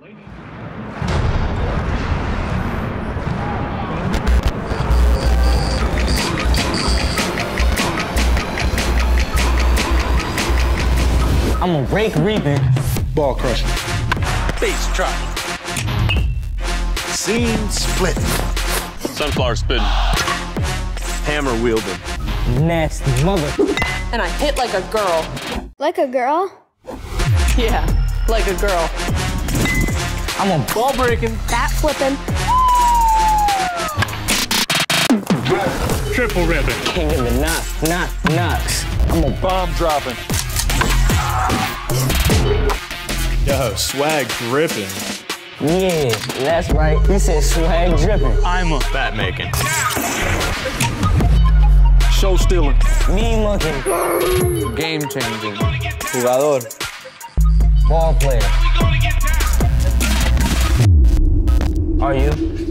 I'm a rake reaping. Ball crushing. Bass drop. Scene splitting. Sunflower spitting. Hammer wielding. Nasty mother. And I hit like a girl. Like a girl? Yeah, like a girl. I'm a Ball breaking. Bat flipping. Triple ribbon. king of the knock, knock, knocks. I'm a Bomb dropping. Yo, swag dripping. Yeah, that's right. He said swag dripping. I'm a bat making. Show stealing. Me monkey. Game changing. Jugador. Ball player. Are you?